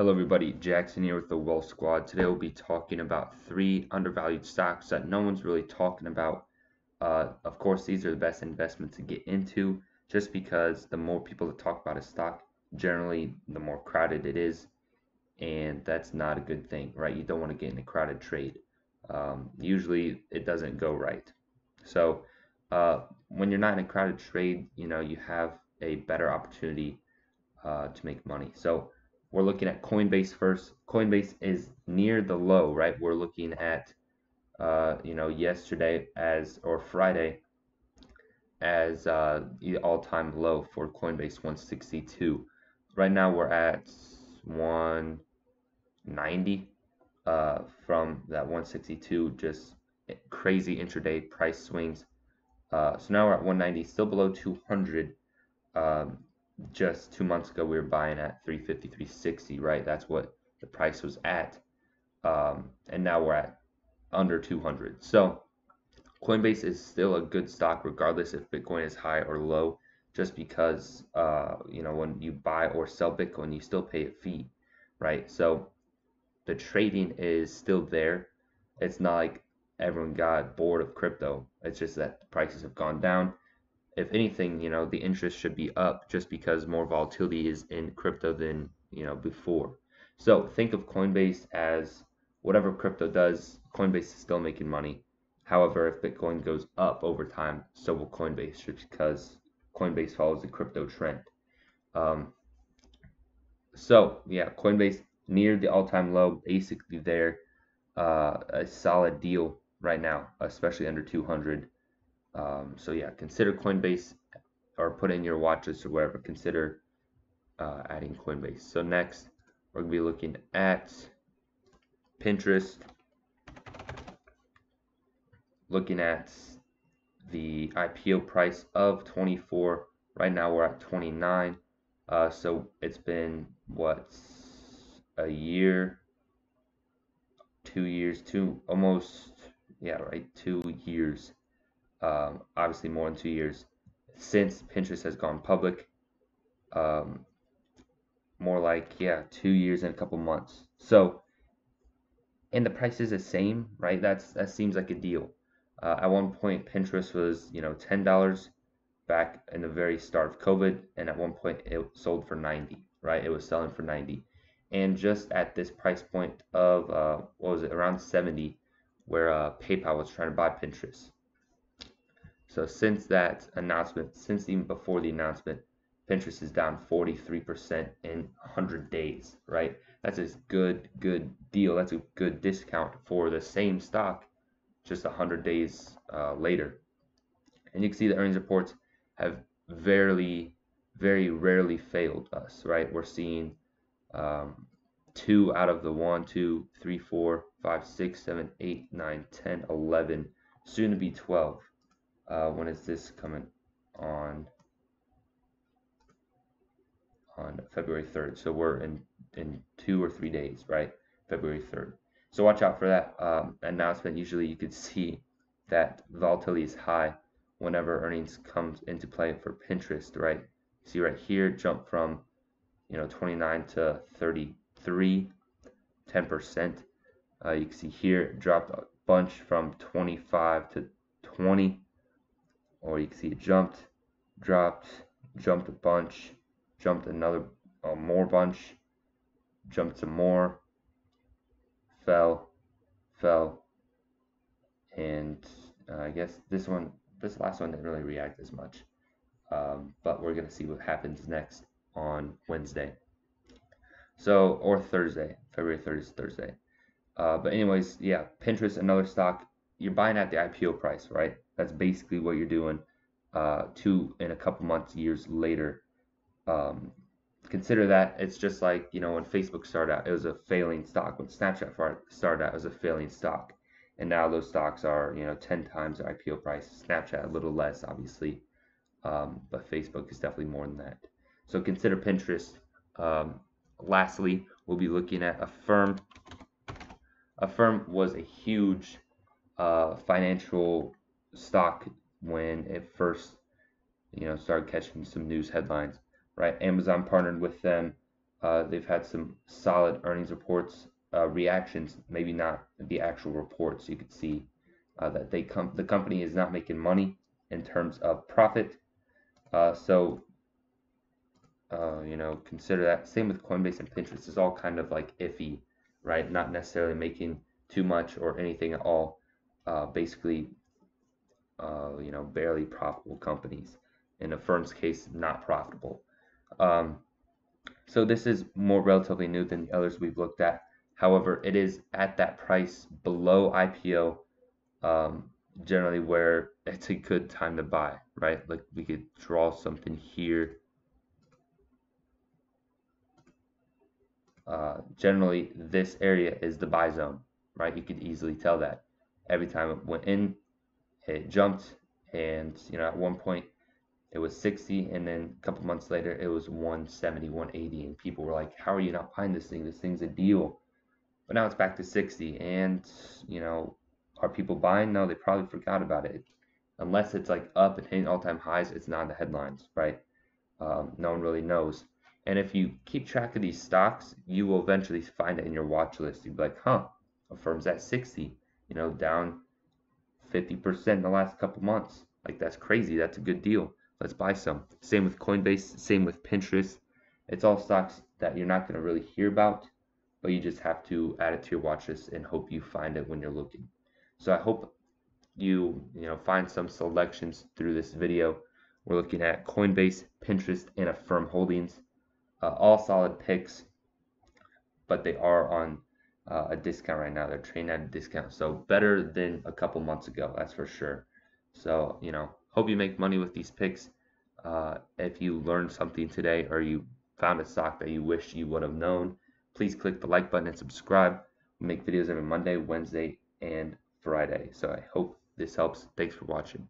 Hello everybody, Jackson here with the Wealth Squad. Today we'll be talking about three undervalued stocks that no one's really talking about. Uh, of course, these are the best investments to get into just because the more people that talk about a stock, generally the more crowded it is. And that's not a good thing, right? You don't want to get in a crowded trade. Um, usually it doesn't go right. So uh, when you're not in a crowded trade, you know, you have a better opportunity uh, to make money. So we're looking at Coinbase first. Coinbase is near the low, right? We're looking at, uh, you know, yesterday as or Friday as uh, the all-time low for Coinbase 162. Right now we're at 190 uh, from that 162. Just crazy intraday price swings. Uh, so now we're at 190, still below 200. Um, just two months ago we were buying at 350 360 right? That's what the price was at. Um, and now we're at under 200 so coinbase is still a good stock regardless if bitcoin is high or low just because uh, you know when you buy or sell bitcoin you still pay a fee right? So the trading is still there. It's not like everyone got bored of crypto. It's just that prices have gone down if anything, you know, the interest should be up just because more volatility is in crypto than, you know, before. So think of Coinbase as whatever crypto does, Coinbase is still making money. However, if Bitcoin goes up over time, so will Coinbase just because Coinbase follows the crypto trend. Um, so yeah, Coinbase near the all-time low, basically there, uh, a solid deal right now, especially under 200. Um, so yeah, consider Coinbase or put in your watches or whatever. Consider uh, adding Coinbase. So next, we're gonna be looking at Pinterest. Looking at the IPO price of 24. Right now we're at 29. Uh, so it's been what a year, two years, two almost yeah right two years um, obviously more than two years since Pinterest has gone public. Um, more like yeah, two years and a couple months. So, and the price is the same, right? That's that seems like a deal. Uh, at one point, Pinterest was you know ten dollars back in the very start of COVID, and at one point it sold for ninety, right? It was selling for ninety, and just at this price point of uh, what was it around seventy, where uh, PayPal was trying to buy Pinterest. So since that announcement, since even before the announcement, Pinterest is down 43% in 100 days, right? That's a good, good deal. That's a good discount for the same stock just 100 days uh, later. And you can see the earnings reports have very, very rarely failed us, right? We're seeing um, two out of the one, two, three, four, five, six, seven, eight, nine, 10, 11, soon to be 12 uh, when is this coming on? On February 3rd so we're in in two or three days right? February 3rd so watch out for that um, announcement. Usually you could see that volatility is high whenever earnings comes into play for Pinterest right? See right here jump from you know 29 to 33 10 percent. Uh, you can see here dropped a bunch from 25 to 20 or you can see it jumped, dropped, jumped a bunch, jumped another uh, more bunch, jumped some more, fell, fell, and uh, I guess this one, this last one didn't really react as much. Um, but we're gonna see what happens next on Wednesday. So or Thursday, February 3rd is Thursday. Uh, but anyways, yeah, Pinterest, another stock. You're buying at the IPO price, right? That's basically what you're doing. Uh, two in a couple months, years later. Um, consider that it's just like you know when Facebook started out, it was a failing stock. When Snapchat started out, it was a failing stock, and now those stocks are you know 10 times the IPO price. Snapchat a little less, obviously, um, but Facebook is definitely more than that. So consider Pinterest. Um, lastly, we'll be looking at Affirm. Affirm was a huge uh, financial stock when it first, you know, started catching some news headlines, right? Amazon partnered with them Uh, they've had some solid earnings reports, uh, reactions, maybe not the actual reports. You could see uh, that they come, the company is not making money in terms of profit. Uh, so, uh, you know, consider that. Same with Coinbase and Pinterest. It's all kind of like iffy, right? Not necessarily making too much or anything at all. Uh, you know, barely profitable companies. In Affirm's case, not profitable. Um, so this is more relatively new than the others we've looked at. However, it is at that price below IPO, um, generally where it's a good time to buy, right? Like we could draw something here. Uh, generally, this area is the buy zone, right? You could easily tell that. Every time it went in, it jumped, and you know at one point it was 60 and then a couple months later it was 170 180 and people were like how are you not buying this thing? This thing's a deal. But now it's back to 60 and you know are people buying? No they probably forgot about it. Unless it's like up and hitting all-time highs it's not in the headlines right? Um, no one really knows. And if you keep track of these stocks you will eventually find it in your watch list. You'd be like huh Affirm's at 60 you know down 50% in the last couple months like that's crazy that's a good deal let's buy some. Same with Coinbase, same with Pinterest. It's all stocks that you're not going to really hear about, but you just have to add it to your watch list and hope you find it when you're looking. So I hope you you know find some selections through this video. We're looking at Coinbase, Pinterest, and Affirm Holdings. Uh, all solid picks, but they are on uh, a discount right now. They're trading at a discount, so better than a couple months ago, that's for sure. So you know, Hope you make money with these picks. Uh, if you learned something today or you found a stock that you wish you would have known, please click the like button and subscribe. We make videos every Monday, Wednesday, and Friday. So I hope this helps. Thanks for watching.